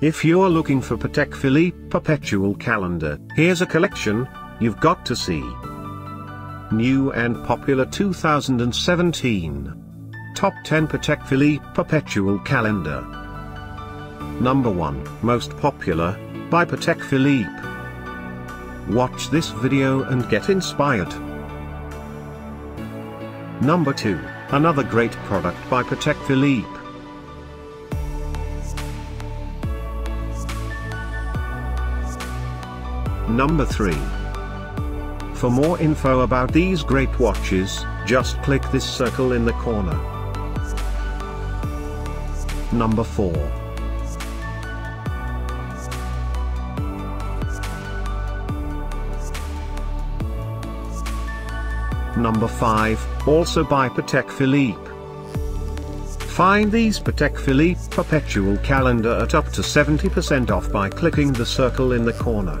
If you're looking for Patek Philippe Perpetual Calendar, here's a collection you've got to see. New and popular 2017. Top 10 Patek Philippe Perpetual Calendar. Number 1, Most Popular, by Patek Philippe. Watch this video and get inspired. Number 2, another great product by Patek Philippe. Number 3. For more info about these great watches, just click this circle in the corner. Number 4. Number 5, also by Patek Philippe. Find these Patek Philippe Perpetual Calendar at up to 70% off by clicking the circle in the corner.